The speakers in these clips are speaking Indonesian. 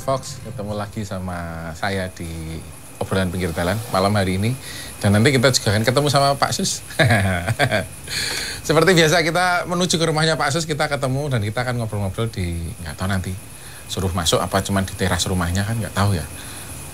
Fox. Ketemu lagi sama saya di obrolan pinggir jalan malam hari ini. Dan nanti kita juga akan ketemu sama Pak Sus. Seperti biasa kita menuju ke rumahnya Pak Sus, kita ketemu dan kita akan ngobrol-ngobrol di, nggak tahu nanti suruh masuk apa cuman di teras rumahnya kan nggak tahu ya.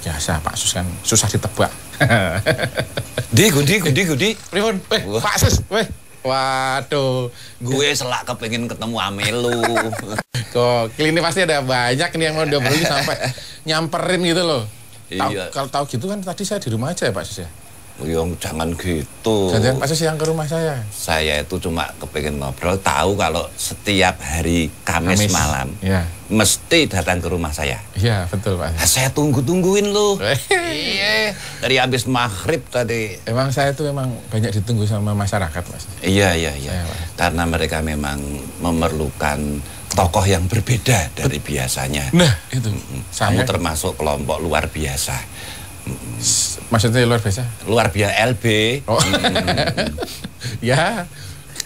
Biasa Pak Sus kan susah ditebak. Di, Gudi, Gudi, Gudi. Pripun? Weh, Pak Sus, weh. Waduh, Gue selak kepengen ketemu Amelu. Kok ini pasti ada banyak nih yang mau diobrolin sampai nyamperin gitu loh. Iya. Kalau tahu gitu kan tadi saya di rumah aja ya Pak Sus ya. Yang jangan gitu. Gantian Pak Sus yang ke rumah saya. Saya itu cuma kepengen ngobrol, tahu kalau setiap hari Kamis, Kamis. malam Iya. Mesti datang ke rumah saya. Iya betul Pak. Nah, saya tunggu-tungguin lu. Eh. iya, dari habis maghrib tadi. Emang saya itu memang banyak ditunggu sama masyarakat Sus. Iya, iya, iya. Iya, Pak. Karena mereka memang memerlukan tokoh yang berbeda dari biasanya. Nah itu Kamu saya termasuk kelompok luar biasa. maksudnya luar biasa. Luar biasa LB. Oh. ya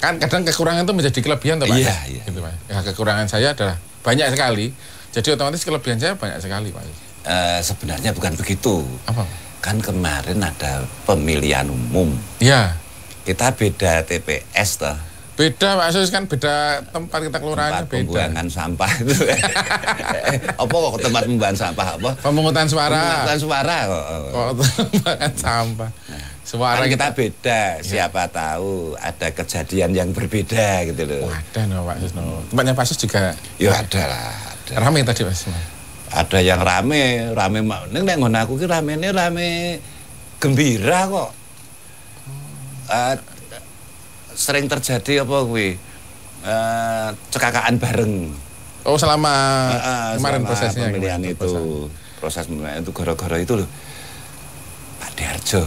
kan kadang kekurangan itu menjadi kelebihan tuh Pak. Iya, iya. Gitu, Pak. Ya, kekurangan saya adalah banyak sekali. Jadi otomatis kelebihan saya banyak sekali Pak. Eh, sebenarnya bukan begitu. Apa? Kan kemarin ada pemilihan umum. Ya Kita beda TPS toh. beda Pak Sus kan beda tempat kita kelurahannya Tempat beda. pembuangan sampah itu. apa kok tempat pembuangan sampah apa? Pemungutan suara. Pemungutan suara kok. Kok tempat sampah. Suara Kan kita beda, siapa tahu ada kejadian yang berbeda gitu loh. Ada no Pak Sus no. Tempatnya Pak Sus juga Ya ada lah, ada. rame tadi Pak Sus. Ada yang rame, rame mak. Neng neng ngono aku ki rame ini rame gembira kok. Eh, sering terjadi apa kuwi? Eh, cekakaan bareng. Oh selama Eh, eh, kemarin selama prosesnya pemilihan itu. Proses pemilihan itu gara-gara itu loh. Pak Darjo.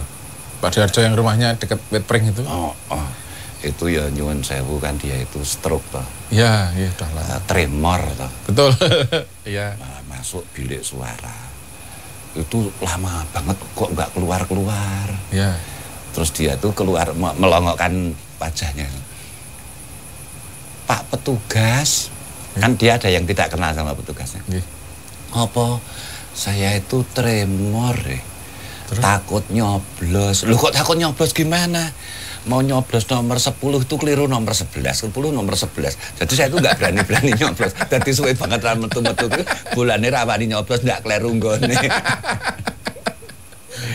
Pak Diarjo yang rumahnya deket Wetpring itu. Oh, oh. Itu ya nyuwun sewu kan dia itu stroke toh. Iya, iya udah lah. Eh, tremor toh. Betul. Iya. Nah, masuk bilik suara. Itu lama banget kok nggak keluar-keluar. Iya. Terus dia tuh keluar me- melongokkan wajahnya. Pak petugas, kan dia ada yang tidak kenal sama petugasnya. Iya. Apa? Saya itu tremor deh. Terus? Takut nyoblos. Lu kok takut nyoblos gimana? Mau nyoblos nomor 10 itu keliru nomor 11, 10 nomor 11. Jadi saya itu nggak berani-berani nyoblos. Jadi suwe banget ra metu-metu bulane rawani nyoblos nggak kleru nggone.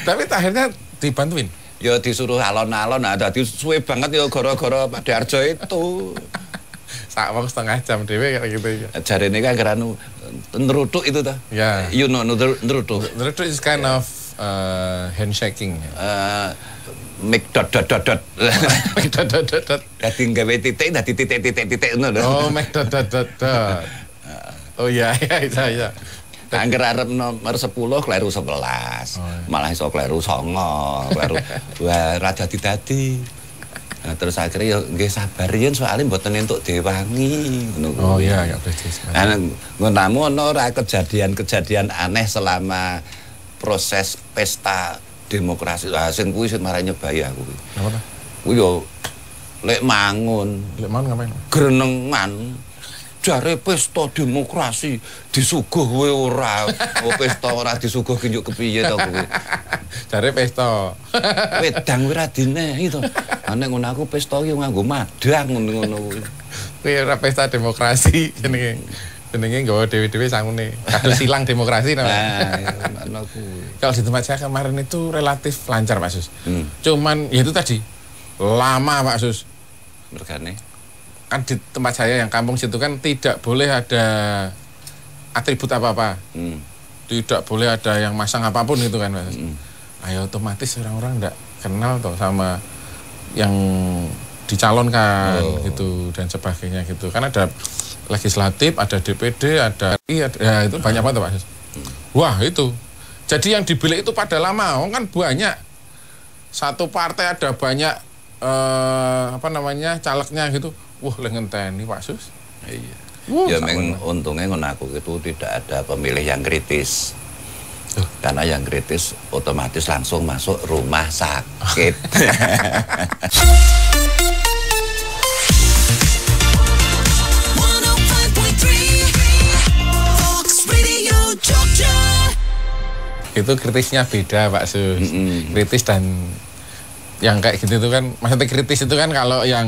Tapi akhirnya dibantuin. ya disuruh alon-alon nah dadi suwe banget ya gara-gara Pak Darjo itu. Sak wong setengah jam dhewe kayak gitu ya. Jarene kan kerana nerutuk itu ta. Ya. You know neru- nerutuk. Itu is kind of uh, handshaking. ya. Eh mik dot dot dot dot. Dot, dot, dot, dot. Dadi gawe titik, dadi titik-titik-titik ngono lho. Oh, make dot dot dot dot. Oh iya iya iya iya. Angger arep nomor 10 kleru 11. Malah iso kleru 9, kleru wah ra dadi-dadi. Nah, terus akhirnya ya nggih sabar yen soalnya mboten entuk diwangi ngono. Oh iya iya betul sekali. Ana ngono ono ora kejadian-kejadian aneh selama proses pesta demokrasi. Ah sing kuwi sing marai nyobai aku kuwi. Apa tuh? Kuwi yo lek mangun, Lek mau ngapain? grenengan jare pesta demokrasi disuguh kowe ora. Oh pesta ora disuguh ki njuk kepiye to kuwi. Cari pesta. Wedang kuwi ra dinehi to. Ane ngono aku pesta ki nganggo madang ngono-ngono kuwi. Kuwi ora pesta demokrasi jenenge. Jenenge nggawa dewe-dewe sangune. Kados silang demokrasi namanya. Nah, kuwi. Kalau di tempat saya kemarin itu relatif lancar Pak Sus. Hmm. Cuman ya itu tadi lama Pak Sus. Mergane. Kan di tempat saya yang kampung situ kan tidak boleh ada atribut apa-apa. Hmm. Tidak boleh ada yang masang apa pun gitu kan Pak Sus. Hmm. Ayo otomatis orang-orang enggak kenal toh sama yang dicalonkan Oh. gitu dan sebagainya gitu. Kan ada legislatif, ada DPD, ada iya ya itu banyak banget Pak Sus. Wah, itu. Jadi yang di bilik itu pada lama, oh, kan banyak. Satu partai ada banyak eh, apa namanya calegnya gitu. Wah, lengenteni Pak Sus. Iya. Wuh, ya bener. untungnya aku itu tidak ada pemilih yang kritis. Karena yang kritis otomatis langsung masuk rumah sakit. Itu kritisnya beda Pak Sus. Mm-mm. Kritis dan yang kayak gitu itu kan maksudnya kritis itu kan kalau yang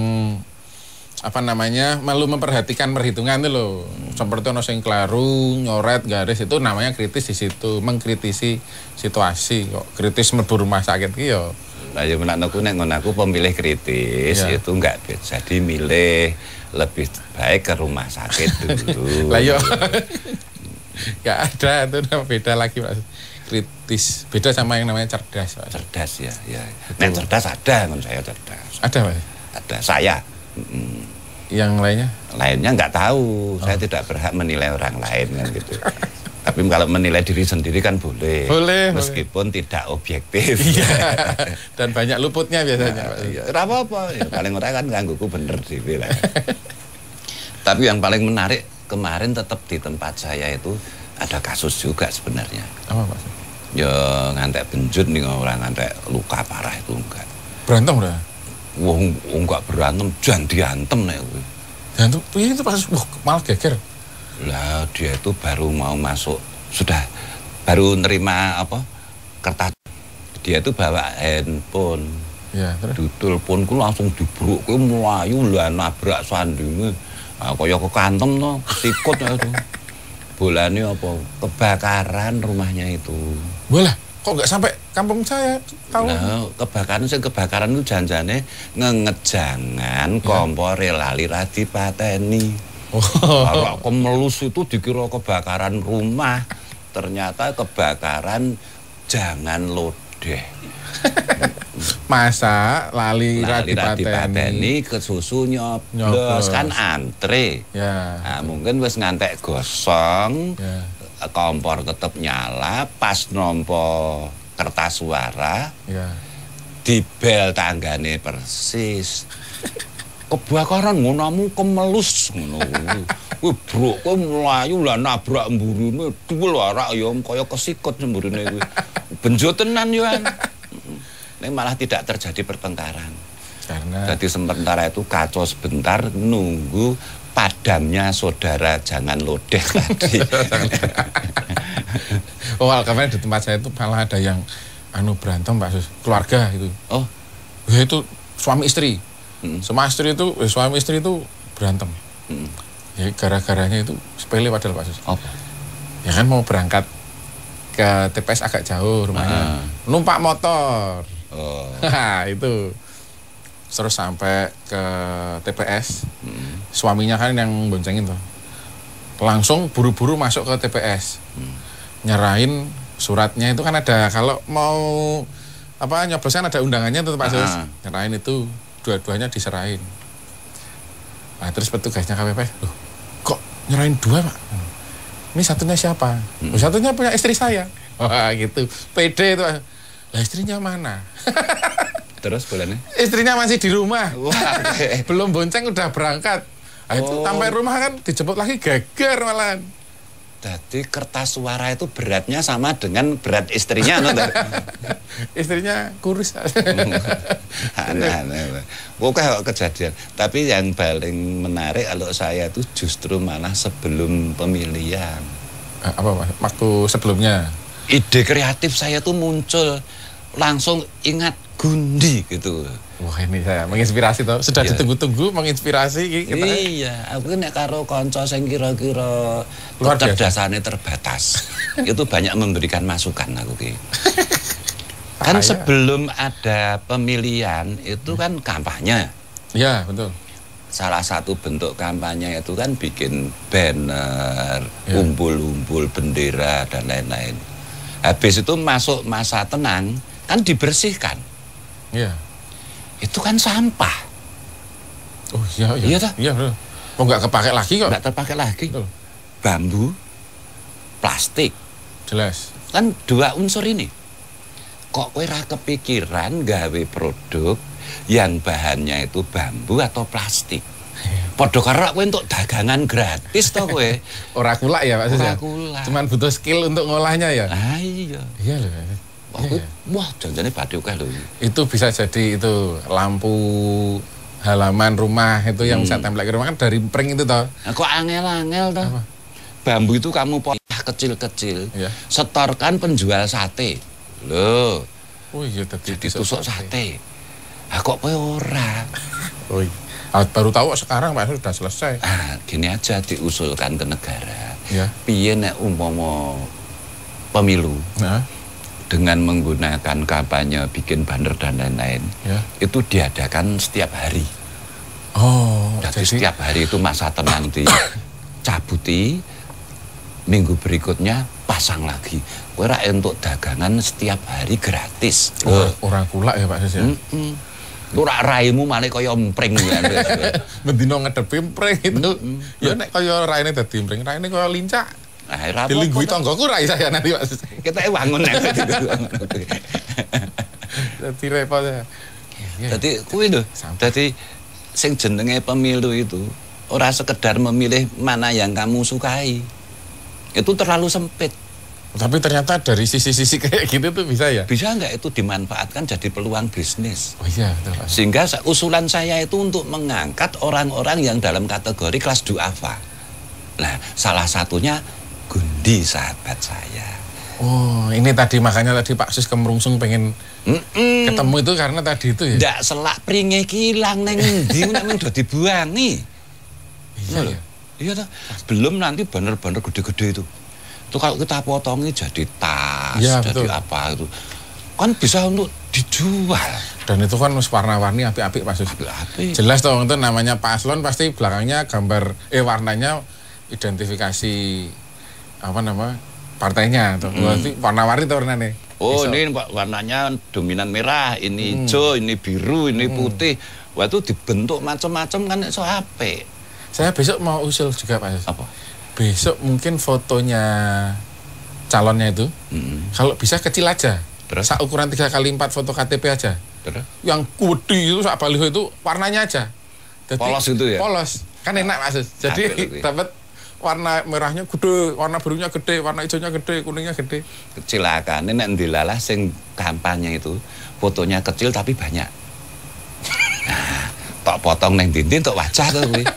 apa namanya malu memperhatikan perhitungan itu loh seperti ono sing kelaru nyoret garis itu namanya kritis di situ mengkritisi situasi kok kritis mlebu rumah sakit ki yo Lah ya menakku nek ngono aku pemilih kritis Iya. itu enggak jadi milih lebih baik ke rumah sakit dulu. lah yo nggak ada itu beda lagi Sus. kritis beda sama yang namanya cerdas Pak cerdas ya, ya. Nek cerdas ada ngono saya cerdas. ada Pak? Ada saya. Yang lainnya Lainnya enggak tahu. Saya tidak berhak menilai orang lain kan gitu. Tapi kalau menilai diri sendiri kan boleh. Boleh, Meskipun tidak objektif. iya dan banyak luputnya biasanya Pak Sus. Iya, apa-apa. Ya, paling ora kan gangguku bener dhewe lah. Tapi yang paling menarik kemarin tetap di tempat saya itu ada kasus juga sebenarnya. apa Pak? Ya ngantek benjut nih orang ngantek luka parah itu enggak. berantem udah Wong wong enggak berantem, jan diantem nek kuwi. dan itu itu pas wah, malah geger? Lah dia itu baru mau masuk sudah baru nerima apa kertas. Dia itu bawa handphone. Ya terus? Dudul ponku langsung dibruk kowe mlayu lah nabrak sandinge ah kaya kekantem to sikut itu bolane apa kebakaran rumahnya itu. Boleh kok nggak sampai kampung saya tahu Nah, kebakaran sing kebakaran itu janjane ngengejangan kompore lali ra dipateni. oh. Kalau kemelus itu dikira kebakaran rumah, ternyata kebakaran jangan lodeh. masa lali Lali ra radipateni dipateni ke susu nyoblos Nyoblos. kan antre. ya Nah, mungkin wis ngantek gosong, ya kompor tetep nyala, pas nompo kertas suara, ya di bel tanggane persis. Kebakaran ngonamu kemelus ngono kuwi. Bruk kowe mlayu lah nabrak mburine dhuwul arak ya kaya kesikut mburine kuwi. Benjo tenan yo. Ini malah tidak terjadi pertengkaran. karena Jadi sementara itu kacau sebentar nunggu padamnya saudara jangan lodeh tadi. oh kemarin di tempat saya itu malah ada yang anu berantem Pak Sus keluarga itu oh, ya itu suami istri Hmm. sama istri itu eh, suami istri itu berantem hmm. ya gara-garanya itu sepele padahal Pak Sus apa? ya kan mau berangkat ke TPS agak jauh rumahnya Ah. numpak motor Oh, Haha, itu terus sampai ke TPS hmm. Suaminya kan yang boncengin tuh. Langsung buru-buru masuk ke TPS Hmm. nyerahin suratnya itu kan ada kalau mau apa nyobloskan ada undangannya tuh Pak Sus. Ah. nyerahin itu dua-duanya diserahin. Nah terus petugasnya KPP loh kok nyerahin dua Pak? Ini satunya siapa? Hmm. "Oh, satunya punya istri saya. Wah gitu. Pede itu lah istrinya mana? Terus bulannya? istrinya masih di rumah. Wah, belum bonceng udah berangkat itu Oh. sampai rumah kan dijemput lagi geger malahan Jadi kertas suara itu beratnya sama dengan berat istrinya, no, istrinya kurus Aneh-aneh. Oke kok kejadian. Tapi yang paling menarik kalau saya itu justru malah sebelum pemilihan. Eh, apa waktu sebelumnya Ide kreatif saya tuh muncul langsung ingat Gundi gitu. Wah ini saya menginspirasi toh sudah Iya. ditunggu-tunggu menginspirasi kita Iya, aku nek karo kanca sing kira-kira kecerdasannya terbatas. itu banyak memberikan masukan aku ki. kan Bahaya. sebelum ada pemilihan itu kan kampanye. ya betul Salah satu bentuk kampanye itu kan bikin banner, Ya. umbul-umbul bendera dan lain-lain. Habis itu masuk masa tenang kan dibersihkan. iya Itu kan sampah, oh iya iya Iya toh? iya oh nggak kepake lagi kok nggak terpakai lagi. Betul. Bambu, plastik, jelas kan dua unsur ini kok kowe ra kepikiran gawe produk yang bahannya itu bambu atau plastik Padha karo kowe untuk dagangan gratis to kowe. ora kulak ya Pak Ora kulak. cuman butuh skill untuk ngolahnya ya Ah iya. iya loh Kowe- iya. wah janjane badhe akeh lho. itu bisa jadi itu lampu halaman rumah itu yang Hmm. bisa template ke rumah kan dari pring itu toh Nah, kok angel-angel to? Apa? Bambu itu kamu potong kecil-kecil. Iya. Setorkan penjual sate. Loh, Oh iya tadi ditusuk sate. Ah kok ora? Oh iya. Ah, baru tahu sekarang Pak sudah selesai. Ah, gini aja diusulkan ke negara. Ya. Piye nek umpama pemilu Nah, dengan menggunakan kampanye bikin banner dan lain-lain ya. itu diadakan setiap hari. Oh, Jadi, jadi, setiap hari itu masa tenang dicabuti, minggu berikutnya pasang lagi. Kowe ra entuk dagangan setiap hari gratis. oh, orang kulak ya Pak Sis ya. Heeh. Lu rak raimu malah kaya empring ya. Mendino ngedepi mpreng itu. Mm, Ya nek kaya raine dadi mpreng, raine kaya lincak. Nah, tanggoku rai saya nanti Pak. Kita wangun nek gitu. Dadi repot ya. Iya. Dadi kuwi lho. Dadi sing jenenge pemilu itu ora sekedar memilih mana yang kamu sukai. Itu terlalu sempit. Tapi ternyata dari sisi-sisi kayak gitu tuh bisa ya. Bisa nggak itu dimanfaatkan jadi peluang bisnis? Oh iya, betul Pak. Sehingga usulan saya itu untuk mengangkat orang-orang yang dalam kategori kelas duafa. Nah, salah satunya Gundi sahabat saya. Oh, ini tadi makanya tadi Pak Sis kemerungsung pengen Mm-mm. ketemu itu karena tadi itu ya. Ndak selak pringe kilang neng endi nek mung do dibuangi. Iya, ya. Iya toh. Belum nanti bener-bener gede-gede itu. Itu kalau kita potongi jadi tas, Iya, jadi betul. apa itu. Kan bisa untuk dijual. Dan itu kan warna-warni api-api Pak Sis. Apik-apik. Jelas dong itu namanya paslon pasti belakangnya gambar eh warnanya identifikasi apa nama partainya atau berarti warna-warni tuh warnanya. Oh Bisa. ini warnanya dominan merah, ini hijau, ini biru, ini putih. Wah itu dibentuk macam-macam kan iso apik. Saya besok mau usul juga Pak. Apa? Besok mungkin fotonya calonnya itu Mm-mm. kalau bisa kecil aja. Terus? Ukuran 3 kali 4 foto KTP aja. Terus? Yang gede itu sak baliho itu warnanya aja. Jadi- Polos gitu ya? Polos. Kan enak Sis. Jadi itu dapat warna merahnya gede, warna birunya gede, warna hijaunya gede, kuningnya gede. Kecelakaan ini ndilalah sing kampanye itu fotonya kecil tapi banyak. Nah, tok potong neng dinding tok wajah tuh kuwi.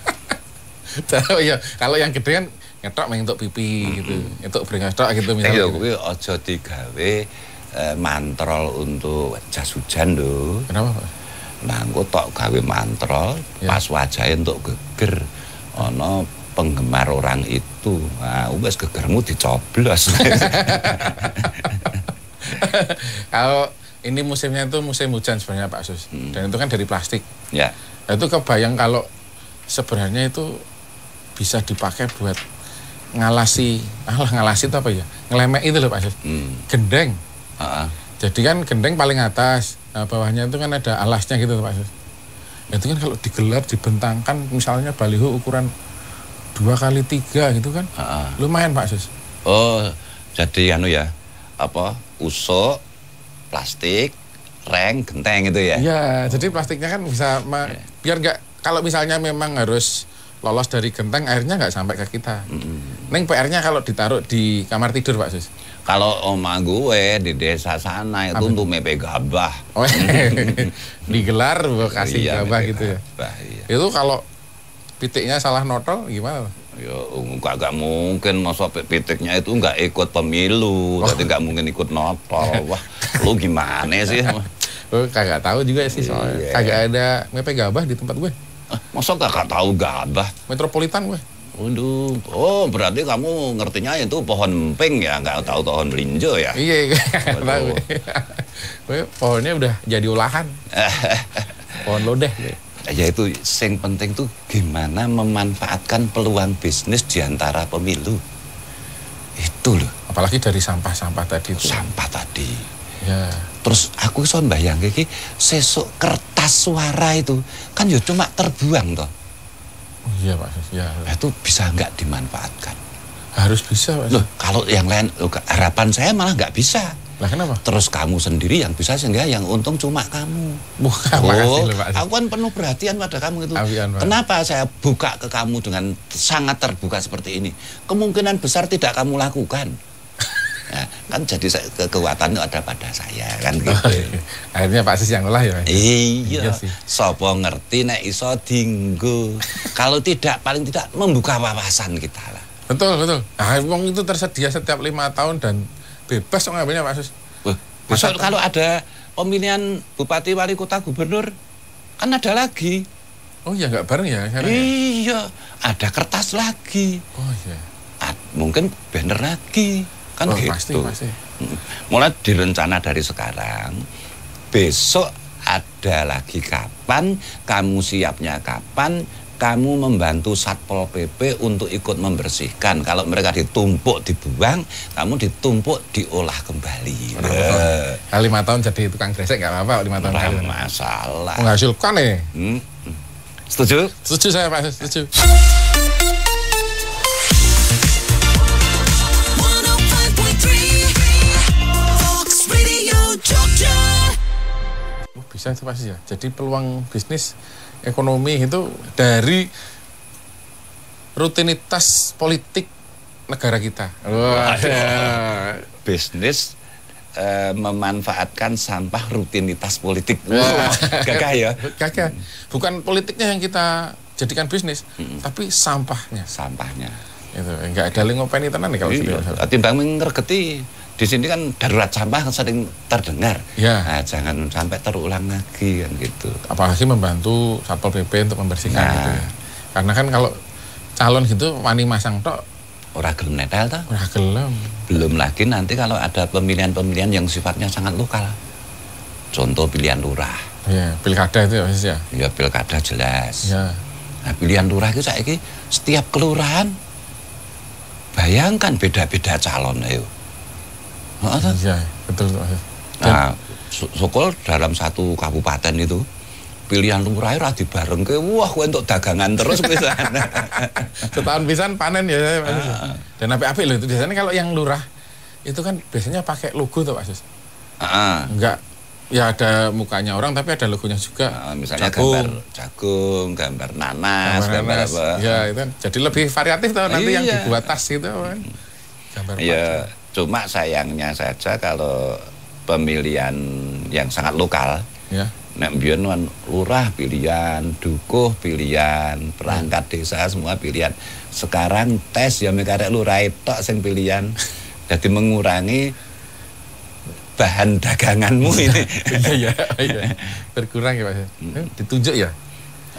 Iya, kalau yang gede kan ngetok main untuk pipi gitu, untuk beringas tok gitu Iya misalnya. gitu. kuwi aja digawe eh, mantrol untuk jas hujan lho. Kenapa Pak? Nah, tok gawe mantrol Ya. pas wajahnya untuk geger. Ana penggemar orang itu. Nah, wis gegermu dicoblos. Kalau ini musimnya itu musim hujan sebenarnya Pak Sus, Hmm. dan itu kan dari plastik. ya. Nah, itu kebayang kalau sebenarnya itu bisa dipakai buat ngalasi, alah ngalasi itu apa ya? Ngelemek itu loh Pak Sus. Hmm. Gendeng. Heeh. Jadi kan gendeng paling atas, nah bawahnya itu kan ada alasnya gitu Pak Sus. Nah, itu kan kalau digelar, dibentangkan misalnya baliho ukuran dua kali tiga gitu kan, Heeh. lumayan Pak Sus. Oh, jadi anu ya. Apa? Usuk plastik, reng, genteng gitu ya. Iya, jadi plastiknya kan bisa Iya. biar nggak kalau misalnya memang harus lolos dari genteng airnya nggak sampai ke kita. Neng PR-nya kalau ditaruh di kamar tidur Pak Sus. Kalau oma gue di desa sana itu Apa? untuk mepe gabah. Oh, digelar gua kasih Iya, gabah gitu ya. gabah, iya. Itu kalau pitiknya salah notol gimana? Ya, enggak, enggak mungkin masa pi- pitiknya itu enggak ikut pemilu, jadi enggak mungkin ikut notol. Wah, lu gimana sih? Oh, kagak tahu juga sih soalnya. Iya. Kagak ada mepe gabah di tempat gue. Ah, Masa enggak tahu gabah? Metropolitan gue. Waduh, oh berarti kamu ngertinya itu pohon emping ya, enggak tahu pohon melinjo ya? Iya, kagak tahu. Gue pohonnya udah jadi olahan. Pohon lodeh. Ya itu yang penting tuh gimana memanfaatkan peluang bisnis di antara pemilu. Itu loh, Apalagi dari sampah-sampah tadi itu. sampah tadi. Ya. Terus aku iso bayang iki sesuk kertas suara itu kan ya cuma terbuang toh. Oh, iya Pak Sus. Ya. Itu bisa nggak dimanfaatkan. Harus bisa Pak. Loh, kalau yang lain harapan saya malah nggak bisa. Lah kenapa? Terus kamu sendiri yang bisa sehingga yang untung cuma kamu. Bukan, Oh, makasih loh, Pak aku kan penuh perhatian pada kamu itu. Kenapa saya buka ke kamu dengan sangat terbuka seperti ini? Kemungkinan besar tidak kamu lakukan. Nah, kan jadi saya- kekuatan itu ada pada saya kan gitu. Akhirnya Pak Sis yang olah ya. Iya, Iya sopo ngerti nek iso dinggo. Kalau tidak paling tidak membuka wawasan kita lah. Betul, betul. Ah, uang itu tersedia setiap lima tahun dan bebas kok ngambilnya Pak Sus. Wah, kalau ada pemilihan bupati wali kota gubernur kan ada lagi. Oh iya nggak bareng ya sekarang ya? Iya, ada kertas lagi. Oh iya. Ad- mungkin banner lagi. Kan Oh, gitu. pasti, pasti. Mulai direncana dari sekarang. Besok ada lagi kapan, kamu siapnya kapan, kamu membantu Satpol PP untuk ikut membersihkan. Kalau mereka ditumpuk dibuang, kamu ditumpuk diolah kembali. Ya, lima tahun jadi tukang gresek nggak apa-apa lima tahun kali. masalah. Menghasilkan ya. Hmm. Setuju? Setuju saya Pak setuju. 105.3 Fox Radio Jogja Oh, bisa itu pasti ya. Jadi peluang bisnis ekonomi itu dari rutinitas politik negara kita. Wah. Bisnis eh, memanfaatkan sampah rutinitas politik. Wah, Gagah ya. Gagah. Bukan politiknya yang kita jadikan bisnis, tapi sampahnya. Sampahnya. Itu enggak ada yang ngopeni tenan nih kalau gitu. Iya, timbang mengergeti di sini kan darurat sampah sering terdengar. Ya. Nah, jangan sampai terulang lagi kan gitu. Apalagi membantu Satpol PP untuk membersihkan Nah. gitu ya. Karena kan kalau calon gitu wani masang tok Ora gelem netel ta? ora gelem. Belum lagi nanti kalau ada pemilihan-pemilihan yang sifatnya sangat lokal. Contoh pilihan lurah. Ya, pilkada itu ya Mas ya. Ya pilkada jelas. Ya. Nah, pilihan lurah itu saiki setiap kelurahan bayangkan beda-beda calon ayo. Toh? Iya, betul Mas. Nah, Sukul dalam satu kabupaten itu pilihan lurah ora dibarengke wah kowe untuk dagangan terus sana. Setahun pisan panen ya Mas. Ah. Dan apik-apik loh itu biasanya kalau yang lurah itu kan biasanya pakai logo tuh Pak Sus. Heeh. Enggak ya ada mukanya orang tapi ada logonya juga. Nah, misalnya Jagung, gambar jagung, gambar nanas, gambar gambar, nanas. apa. Ya, itu kan. Jadi lebih variatif tuh nanti yang Iya. dibuat tas itu kan. Gambar Ya, cuma sayangnya saja kalau pemilihan yang sangat lokal Ya. Nek mbiyen lurah pilihan, dukuh pilihan, perangkat desa semua pilihan. Sekarang tes ya mekarek lurah tok sing pilihan. Jadi mengurangi bahan daganganmu ini. Iya iya iya. Berkurang ya Pak. Ditunjuk ya.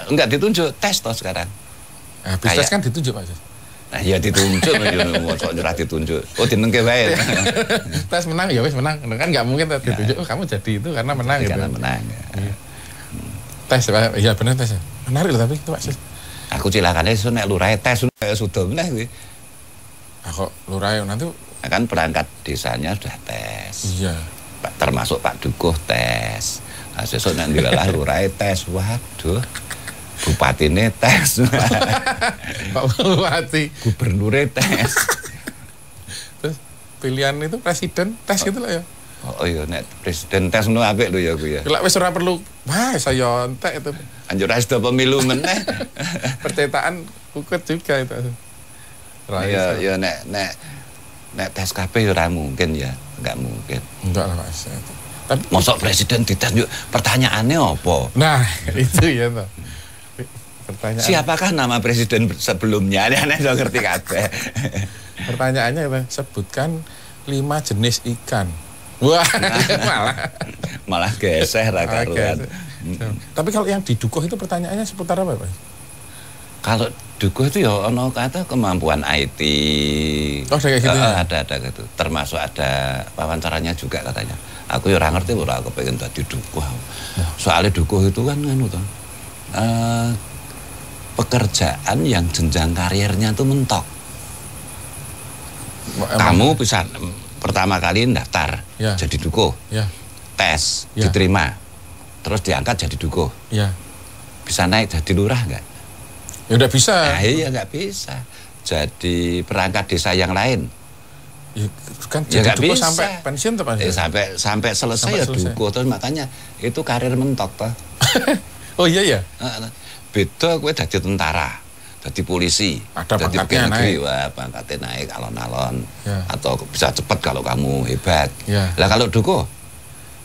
Enggak ditunjuk, tes toh sekarang. Nah, Kayak- kan ditunjuk Pak. Nah, ya ditunjuk ya mosok nyerah ditunjuk. Oh, dinengke wae. Tes menang ya wes menang. Kan nggak mungkin tes ditunjuk oh, kamu jadi itu karena menang gitu. Karena menang. ya. Tes. Iya benar tes. ya. Menarik loh tapi itu Pak. Sus. Aku cilakane iso nek lurah tes sudah meneh kuwi. Ah, kok lurah ya, nanti Nah, kan perangkat desanya sudah tes. iya. Pak- termasuk Pak Dukuh tes. Nah, sesuk nek ndilalah lurahe tes. Waduh. Bupatine tes. Pak Bupati. Gubernure tes. Terus pilihan itu presiden tes gitu loh ya. Oh iya nek presiden tes ngono apik lho ya kuwi ya. Kalau wes ora perlu, wah saya entek itu Anjur ra pemilu meneh. percetaan ukut juga itu. Rai, Ya saya- ya nek nek nek tes KP ya ora mungkin ya. Enggak mungkin. Enggak lah Mas. Tapi Mosok presiden dites yuk pertanyaannya apa? nah itu ya toh. Pertanyaan Siapakah nama presiden sebelumnya? Aneh-aneh udah ngerti kabeh. pertanyaannya itu sebutkan lima jenis ikan. Wah, malah. Malah geser ra karuan. Tapi kalau yang didukuh itu pertanyaannya seputar apa, Pak? Kalau dukuh itu ya ono kata kemampuan IT. Oh, ada kayak gitu ya? ada ada gitu. Termasuk ada wawancaranya juga katanya. Aku ya ora ngerti ora aku pengen dadi dukuh. Soalnya dukuh itu kan anu eh, pekerjaan yang jenjang karirnya tuh mentok. Emang- Kamu bisa pertama kali daftar Ya. jadi dukuh, Ya, tes, Ya. diterima. Terus diangkat jadi dukuh. ya. Bisa naik jadi lurah nggak? Ya udah bisa. Nah, iya nggak bisa. Jadi perangkat desa yang lain. Ya, kan Ya jadi nggak dukuh bisa. sampai pensiun tuh, Pak? Eh, sampai sampai selesai Sampai ya selesai. dukuh terus makanya itu karir mentok toh. oh iya ya. Beda kowe dadi tentara, dadi polisi, Ada pangkatnya pegawai negeri, naik. wah pangkatnya naik alon-alon. Ya. Atau bisa cepat kalau kamu hebat. Ya. Lah kalau dukuh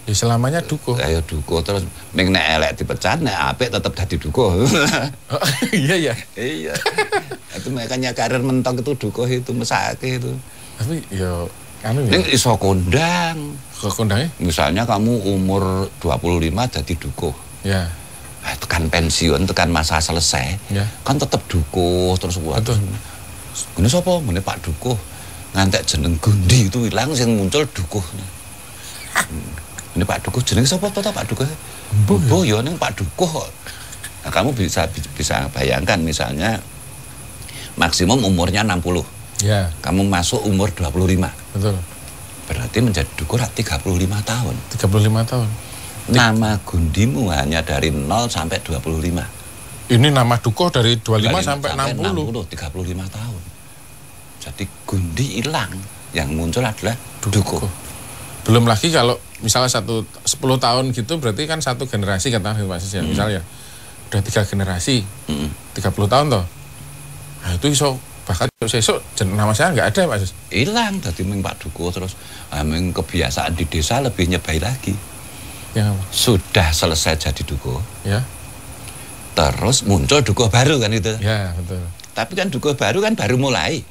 Ya selamanya dukuh. Ayo dukuh terus ning nek elek dipecat nek apik tetep dadi dukuh. Iya iya. iya. itu makanya karir mentok itu dukuh itu mesake itu. Tapi ya anu ya. Ning iso kondang. Kondangnya? Misalnya kamu umur 25 jadi dukuh. Ya. Ah, tekan pensiun, tekan masa selesai, Ya. kan tetep dukuh terus kuat. Betul. Ini sapa? Ini Pak Dukuh. Ngantek jeneng Gundi itu hilang yang muncul Dukuh. Hmm. Ini Pak Dukuh jeneng sapa to Pak Dukuh? Mbuh ya ning Pak Dukuh kok. Nah, kamu bisa bisa bayangkan misalnya maksimum umurnya 60. Ya, Kamu masuk umur 25. betul. Berarti menjadi dukuh 35 tahun. 35 tahun. Nama gundimu hanya dari 0 sampai 25. Ini nama dukuh dari 25 Dari sampai 60. 60, 35 tahun. Jadi gundi hilang. Yang muncul adalah dukuh. Belum lagi kalau misalnya satu 10 tahun gitu berarti kan satu generasi kata Pak Sis ya. Misalnya udah tiga generasi, Mm. 30 tahun toh. Nah, itu iso bahkan sesuk nama saya nggak ada Pak Sis. Hilang tadi ming Pak Dukuh terus aming kebiasaan di desa lebih nyebai lagi. Ya, Sudah selesai jadi dukuh, ya, terus muncul dukuh baru kan itu. ya, betul. Tapi kan dukuh baru kan baru mulai.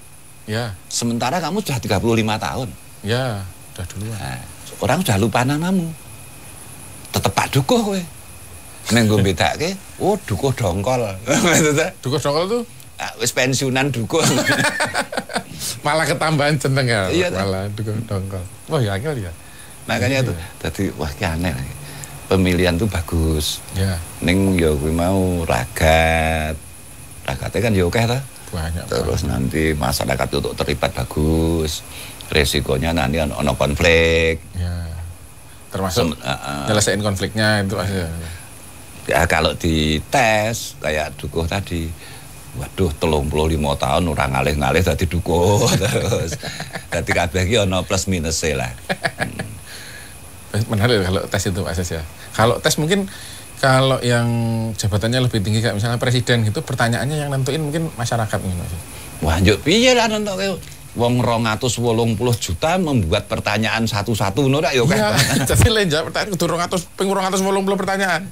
Ya, Sementara kamu sudah 35 tahun. ya, udah duluan. Nah, orang sudah lupa namamu. Tetep Pak Dukuh kowe. Ning nggo bedake, oh dukuh dongkol. Dukuh dongkol tuh ah, wis pensiunan dukuh. malah ketambahan jeneng ya. Iya, malah dukuh dongkol. Wah, ya angel ya. Makanya tuh, tadi wah ki aneh. Pemilihan tuh bagus. Ya, Ning ya kuwi mau ragat. Ragatnya kan ya oke banyak. Terus nanti masyarakat untuk terlibat bagus. Resikonya nanti ono konflik. Ya. Termasuk Sem- ah, ah. nyelesain konfliknya itu aja. Ya kalau dites kayak dukuh tadi. Waduh, telung puluh lima tahun orang ngalih-ngalih tadi dukuh terus. Tadi kabeh ono plus minus lah. Menarik kalau tes itu Pak Ses ya. Kalau tes mungkin kalau yang jabatannya lebih tinggi kayak misalnya presiden gitu pertanyaannya yang nentuin mungkin masyarakat Mas. Wah, njuk piye lah nentok Wong 280 juta membuat pertanyaan satu-satu ngono ya kan. jadi lain jawab pertanyaan kudu 200 ping 280 pertanyaan.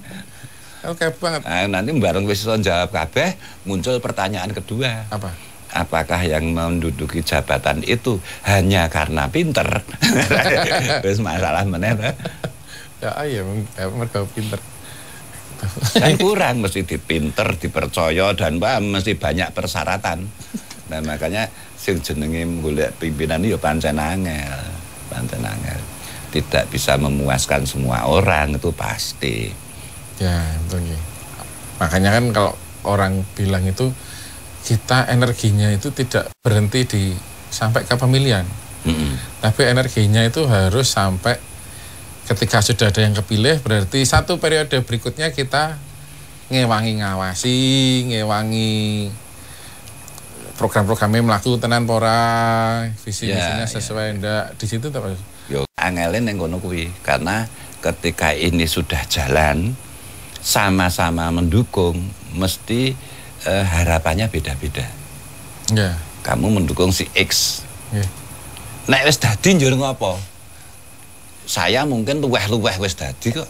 Oke banget. Nah, nanti bareng wis iso jawab kabeh muncul pertanyaan kedua. Apa? Apakah yang menduduki jabatan itu hanya karena pinter? Wis masalah meneh. Ya iya, ya, mereka pinter. Kan kurang mesti dipinter, dipercaya dan wah, mesti banyak persyaratan. Nah, makanya sing jenenge golek pimpinan ya pancen angel, pancen angel. Tidak bisa memuaskan semua orang itu pasti. Ya, betul. Makanya kan kalau orang bilang itu kita energinya itu tidak berhenti di sampai ke pemilihan. Mm-mm. Tapi energinya itu harus sampai ketika sudah ada yang kepilih berarti satu periode berikutnya kita ngewangi ngawasi, ngewangi program-programnya melaku tenan pora, visi misinya Ya, sesuai ndak di situ Pak. Yo angelen yang kono kuwi karena ketika ini sudah jalan sama-sama mendukung mesti eh, harapannya beda-beda. Ya. Kamu mendukung si X. ya. Nek wis dadi njur ngopo? Saya mungkin luweh-luweh wis dadi kok.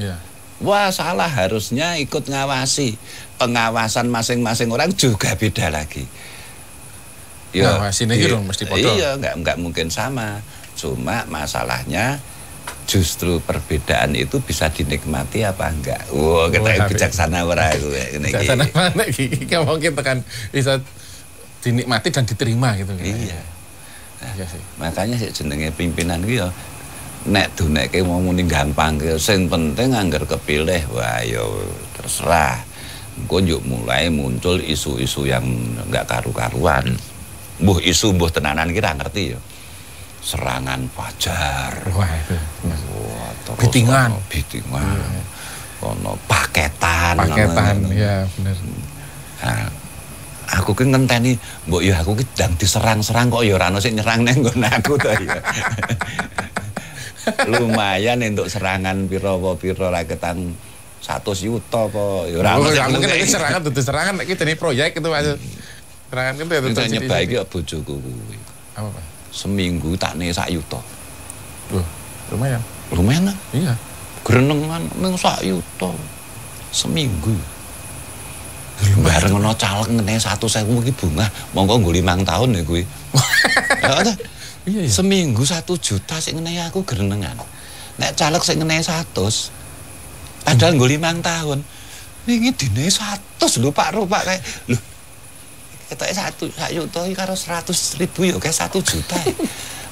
Ya. Wah salah harusnya ikut ngawasi. Pengawasan masing-masing orang juga beda lagi. Ngawasin iki i- dong mesti podo. Iya, nggak nggak mungkin sama. Cuma masalahnya justru perbedaan itu bisa dinikmati apa enggak. Wah, kita Wah, bijaksana ora iku ini iki. Sana mana iki mungkin tekan bisa dinikmati dan diterima gitu. Iya. Iya sih. Makanya sih jenenge pimpinan ki ya nek duneke mau muni gampang ki sing penting anggar kepilih wah ya terserah. Engko njuk mulai muncul isu-isu yang enggak karu-karuan. Mbuh isu mbuh tenanan kira ngerti ya. Serangan fajar. Wah itu. Wah, terus Bitingan. ono bitingan. Ono paketan. Paketan ono- ya benar. Nah, aku ki ngenteni mbok ya aku ki sedang diserang-serang kok ya ora ono sing nyerang nang nggon aku to ya. Lumayan untuk serangan pira raketan 100 yuta apa ya ora ono mungkin lagi serangan itu serangan iki jadi proyek itu Mas. Serangan itu ya Sing terjadi nyebaki bojoku kuwi. apa Pak? Seminggu tak sak yuta. Duh, lumayan. Lumayan lah. Iya. Grenengan ning sak yuta seminggu. Bareng ana caleg ngene 100.000 iki bunga, monggo nggo 5 tahun ya kuwi. Ya? Iya, iya. Seminggu 1 juta sing ngene aku grenengan. Nek caleg sing ngene 100 padahal nggo 5 tahun. Wingi dine 100 lho Pak Ro Pak kayak lho ketoke satu sak yuta iki karo 100 ribu ya kayak 1 juta.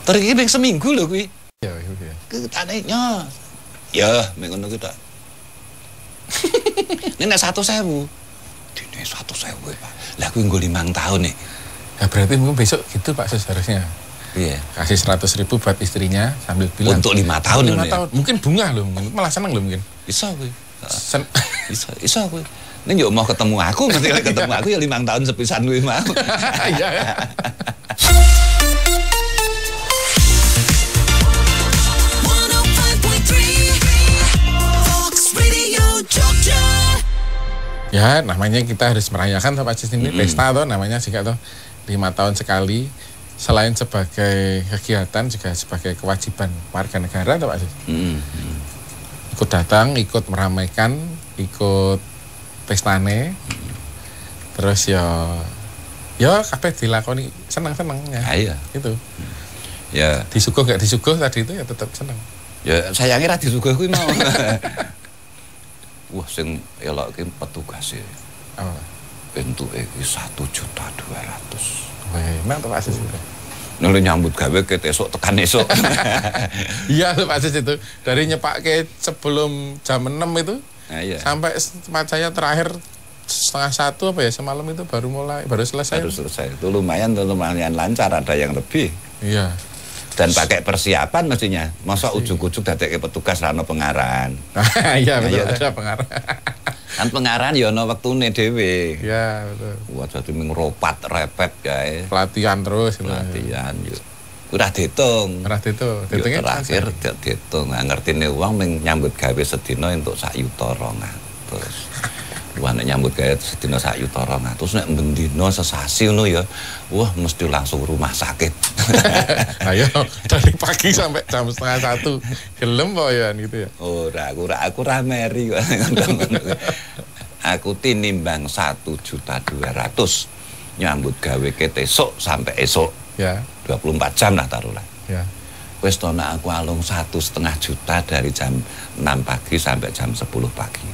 Terus iki ping seminggu lho kuwi. Iya, iya, iya. Ketanenya. Ya, mek ngono kuwi tak. Ini nek 100.000. Dine 100.000 Pak. Lah kuwi nggo 5 tahun nih. Ya berarti mungkin besok gitu Pak Sis harusnya. Iya. Kasih 100 ribu buat istrinya sambil bilang. Untuk lima tahun Lima ini ya? tahun. Mungkin bunga loh mungkin. Malah seneng loh mungkin. Iso kuwi. Sen Iso, iso kuwi. Ini yo mau ketemu aku, nanti kalau ketemu aku ya limang tahun sepisan kuwi mau. Iya. ya. 105.3 Fox Radio Jogja. Ya, namanya kita harus merayakan Pak Cis ini pesta toh namanya juga toh lima tahun sekali. Selain sebagai kegiatan juga sebagai kewajiban warga negara Pak Cis. Hmm. Ikut datang, ikut meramaikan, ikut pestane. Terus ya ya kabeh dilakoni seneng-seneng ya. Ayo. Itu. Ya, Disuguh gak disuguh tadi itu ya tetap seneng. ya sayangnya ra disuguh kuwi mau. Wah, sing elokke petugas e. Oh. Bentuke iki 1 juta 200. Wah, emang tuh Pak Cis itu. Nang nyambut gawe ket esuk tekan esuk. Iya tuh Pak itu. Dari nyepak ke sebelum jam 6 itu Nah, iya. sampai tempat saya terakhir setengah satu apa ya semalam itu baru mulai baru selesai. Baru selesai. Itu lumayan tuh lumayan lancar ada yang lebih. Iya. Dan pakai persiapan mestinya. Masa ujuk-ujuk dadekke petugas rano pengarahan. Iya betul Iya, ada pengarah. Kan pengarahan ya ana wektune dhewe. Iya betul. Wah, jadi mengropat repet kae. Pelatihan terus. gitu. Latihan Udah itu. Yo Hitungnya terakhir dak dihitung. Nah, ngertine uang ming nyambut gawe sedina entuk sak yuta 200. Wah, nek nyambut gawe sedina sak yuta 200 nek bendina sesasi ngono ya. Wah, mesti langsung rumah sakit. Ayo dari pagi sampai jam setengah satu gelem poyan gitu ya. Ora, aku ora aku ra meri kok. Aku tinimbang 1 juta 200 nyambut gawe ket esuk sampai esuk Ya, 24 jam lah taruhlah. ya. Wis to nek aku alung satu setengah juta dari jam 6 pagi sampai jam 10 pagi.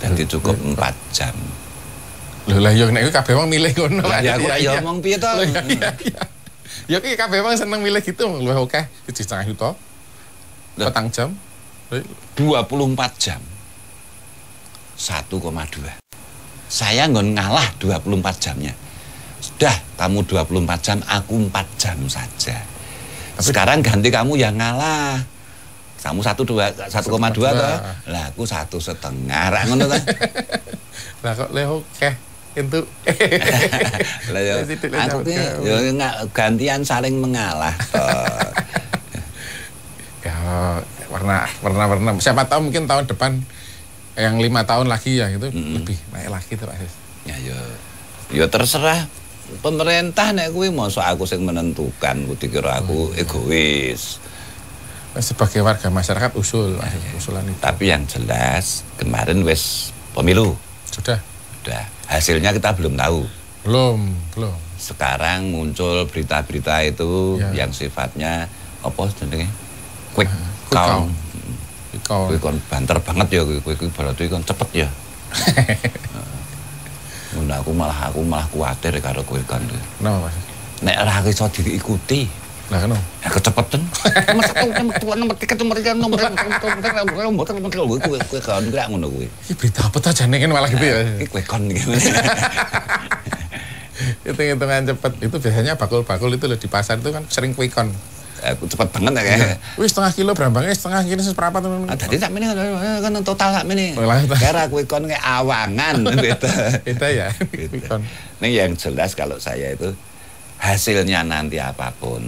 Jadi cukup 4 jam. Lho lah yo nek kuwi kabeh wong milih ngono. Ya aku Iya, ya iya. omong piye to? Ya ki kabeh wong seneng milih gitu luwih oke. Siji setengah juta. Petang jam. 24 jam. 1,2. Saya nggon ngalah 24 jamnya. Sudah, kamu 24 jam, aku 4 jam saja. Sekarang ganti kamu yang ngalah. Kamu satu dua satu koma dua toh? Lah aku satu setengah. Ra ngono ta? Lah kok le oke. Itu. Lah lah, aku ki ya nga- gantian saling mengalah toh. ya warna warna warna siapa tahu mungkin tahun depan yang lima tahun lagi ya itu lebih naik lagi tuh Pak. Ya ya. Ya terserah pemerintah nek kuwi mosok aku sing menentukan, ku dikira aku egois. sebagai warga masyarakat usul Sis, usulan itu Tapi yang jelas kemarin wis pemilu. sudah Udah. Hasilnya kita belum tahu. belum belum Sekarang muncul berita-berita itu Ya. yang sifatnya apa jenenge? Quick quick count. count. Kuwi kon banter banget ya kuwi kuwi kuwi berarti kon cepet ya. Ngono aku malah aku malah kuwatir karo kuwi kon. kenapa Sis? Nek ora iso diikuti, lah kenapa ya kecepatan. Nomor satu, nomor dua, nomor tiga, nomor tiga, nomor nomor nomor nomor kuwi kuwi kon kira ngono kuwi. ini berita apa tuh jane kan malah gitu ya Iki kuwi kon iki. hitung-hitungan cepet itu biasanya bakul-bakul itu loh di pasar itu kan sering quick Aku cepet banget ya kayak. wih setengah kilo berambangnya setengah kilo seberapa tuh Ah, Tadi tak ini kan total tak ini. Oh, lah, itu. Kira kuwi kon kayak awangan beda. beda ya count Ini yang jelas kalau saya itu hasilnya nanti apa pun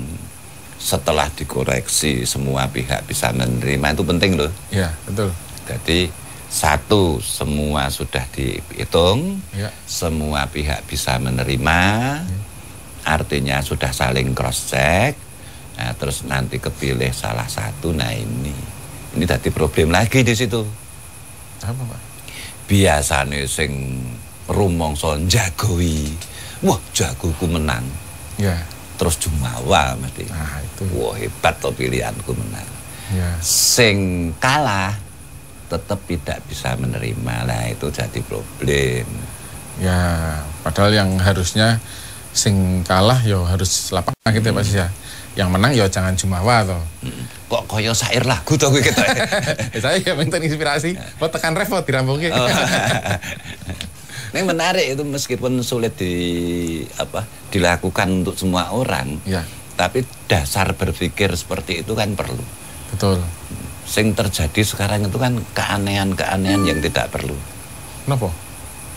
setelah dikoreksi semua pihak bisa menerima itu penting loh. ya betul Jadi satu semua sudah dihitung, ya semua pihak bisa menerima, artinya sudah saling cross check. Nah, terus nanti kepilih salah satu, nah ini. Ini tadi problem lagi di situ. Apa Pak? Biasanya sing rumangsa jagoi. Wah, jagoku menang. Ya. Terus jumawa mesti. Nah itu. Wah, hebat to pilihanku menang. Ya. Sing kalah tetap tidak bisa menerima. Nah, itu jadi problem. Ya. Padahal yang harusnya sing kalah yo harus lapangan gitu ya Pak Sis ya. Yang menang yo jangan jumawa toh. Mm. Kok kaya sair lagu to kuwi ketok. Saya ya minta inspirasi. Mau tekan ref mau dirampungke. Oh. Ini menarik itu meskipun sulit di apa dilakukan untuk semua orang, Ya, tapi dasar berpikir seperti itu kan perlu. betul. Sing terjadi sekarang itu kan keanehan-keanehan yang tidak perlu. Kenapa?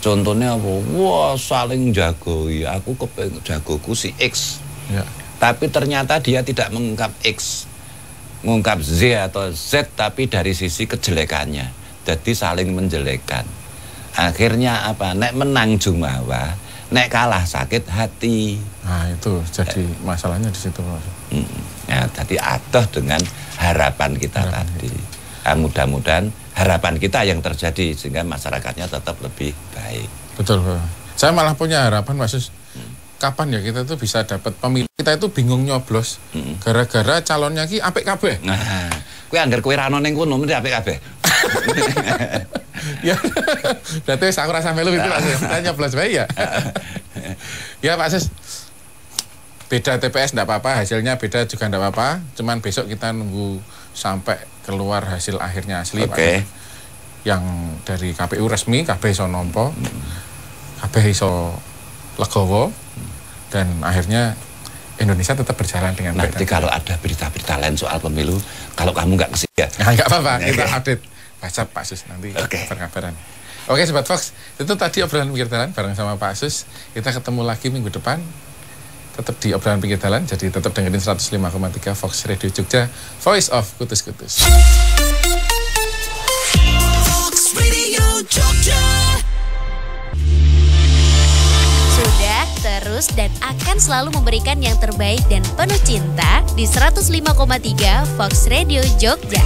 Contohnya apa? Wah saling jagoi, aku kepengen jagoku si X, Ya. Tapi ternyata dia tidak mengungkap X, mengungkap Z atau Z, tapi dari sisi kejelekannya. Jadi saling menjelekan. Akhirnya apa? Nek menang Jumawa, nek kalah sakit hati. Nah, itu jadi masalahnya di situ. Mm. Nah, jadi adoh dengan harapan kita Harapan tadi. Nah, mudah-mudahan harapan kita yang terjadi sehingga masyarakatnya tetap lebih baik. Betul. Saya malah punya harapan, Mas. Kapan ya kita tuh bisa dapat pemilu? Kita itu bingung nyoblos gara-gara calonnya ki apik kabeh. Nah, kue anggar kue rano neng kono mesti apik kabeh. ya. Berarti aku rasa melu itu Sus. Kita nyoblos bae ya. ya Pak Sus. Beda TPS enggak apa-apa, hasilnya beda juga enggak apa-apa. Cuman besok kita nunggu sampai keluar hasil akhirnya asli Pak. Sus. Yang dari KPU resmi, kabeh iso nompo. Kabeh iso legowo dan akhirnya Indonesia tetap berjalan dengan baik. Nanti kalau ada berita-berita lain soal pemilu, kalau kamu nggak ke sini ya. Nah, nggak apa-apa, kita Oke. update baca Pak Sus nanti Oke. kabar-kabaran. Oke Sobat Fox, itu tadi obrolan pinggir jalan bareng sama Pak Sus. Kita ketemu lagi minggu depan. Tetap di obrolan pinggir jalan, jadi tetap dengerin 105,3 Fox Radio Jogja, Voice of Kutus-Kutus. Fox Radio Jogja. Terus dan akan selalu memberikan yang terbaik dan penuh cinta di 105,3 Fox Radio Jogja.